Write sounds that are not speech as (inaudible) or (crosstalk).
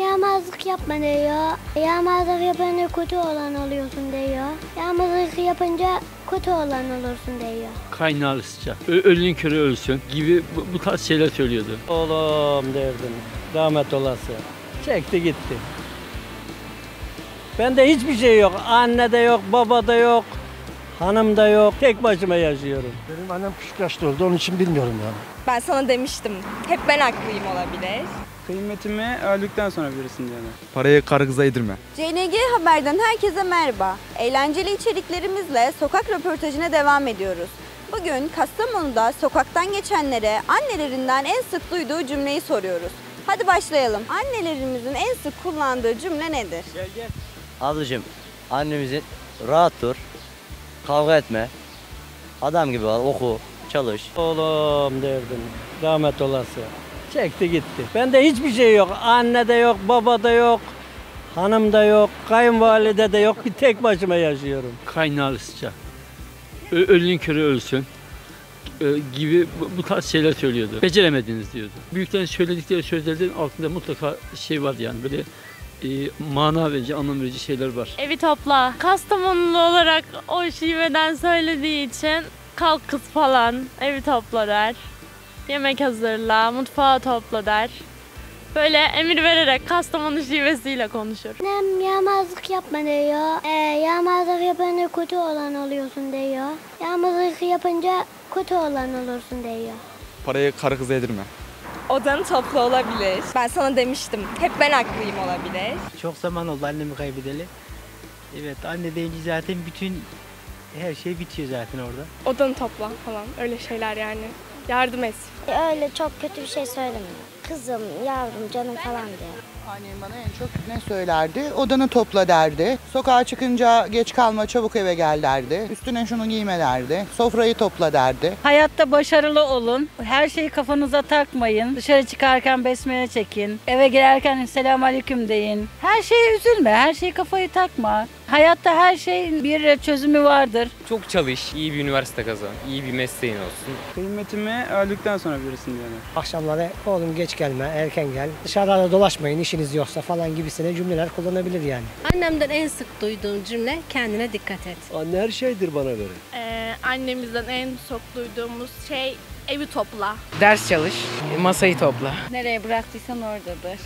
Yağmazlık yapma diyor. Yağmazlık yapınca kötü olan oluyorsun diyor. Yağmazlık yapınca kötü olan olursun diyor. Kaynağı sıcak. Ö- ölünün körü ölsün gibi bu, bu tarz şeyler söylüyordu. Oğlum derdim. Rahmet olası. Çekti gitti. Bende hiçbir şey yok. Anne de yok, baba da yok. Hanım da yok. Tek başıma yaşıyorum. Benim annem küçük yaşta öldü onun için bilmiyorum yani. Ben sana demiştim. Hep ben haklıyım olabilir. Kıymetimi öldükten sonra bilirsin diyorlar. Parayı karı kıza yedirme. CNG Haber'den herkese merhaba. Eğlenceli içeriklerimizle sokak röportajına devam ediyoruz. Bugün Kastamonu'da sokaktan geçenlere annelerinden en sık duyduğu cümleyi soruyoruz. Hadi başlayalım. Annelerimizin en sık kullandığı cümle nedir? Ablacığım annemizin rahat dur. Kavga etme. Adam gibi ol, oku, çalış. Oğlum derdim. Rahmet olası. Çekti gitti. Bende hiçbir şey yok. Anne de yok, baba da yok. Hanım da yok, kayınvalide de yok. Bir (laughs) tek başıma yaşıyorum. Kaynağı sıcak. Ö- ölünün körü ölsün e, gibi bu, tarz şeyler söylüyordu. Beceremediniz diyordu. Büyüklerin söyledikleri sözlerin altında mutlaka şey var yani böyle e, mana verici, anlam verici şeyler var. Evi topla. Kastamonulu olarak o şiveden söylediği için kalk kız falan evi topla der. Yemek hazırla, mutfağı topla der. Böyle emir vererek Kastamonu şivesiyle konuşur. Annem yağmazlık yapma diyor. Ee, yağmazlık yapınca kötü olan oluyorsun diyor. Yağmazlık yapınca kötü olan olursun diyor. Parayı karı kıza yedirme. Odanı topla olabilir. Ben sana demiştim. Hep ben haklıyım olabilir. Çok zaman oldu annemi kaybedeli. Evet anne deyince zaten bütün her şey bitiyor zaten orada. Odanı topla falan. Öyle şeyler yani. Yardım et. Öyle çok kötü bir şey söylemiyor. Kızım, yavrum, canım falan diyor. Annem bana en çok ne söylerdi? Odanı topla derdi. Sokağa çıkınca geç kalma çabuk eve gel derdi. Üstüne şunu giyme derdi. Sofrayı topla derdi. Hayatta başarılı olun. Her şeyi kafanıza takmayın. Dışarı çıkarken besmele çekin. Eve girerken selam aleyküm deyin. Her şeye üzülme. Her şeyi kafayı takma. Hayatta her şeyin bir çözümü vardır. Çok çalış, iyi bir üniversite kazan, iyi bir mesleğin olsun. Kıymetimi öldükten sonra bilirsin diyorlar. Akşamları oğlum geç gelme, erken gel. Dışarıda dolaşmayın işiniz yoksa falan gibisine cümleler kullanabilir yani. Annemden en sık duyduğum cümle kendine dikkat et. Anne her şeydir bana göre. Ee, annemizden en çok duyduğumuz şey evi topla. Ders çalış, masayı topla. Nereye bıraktıysan oradadır.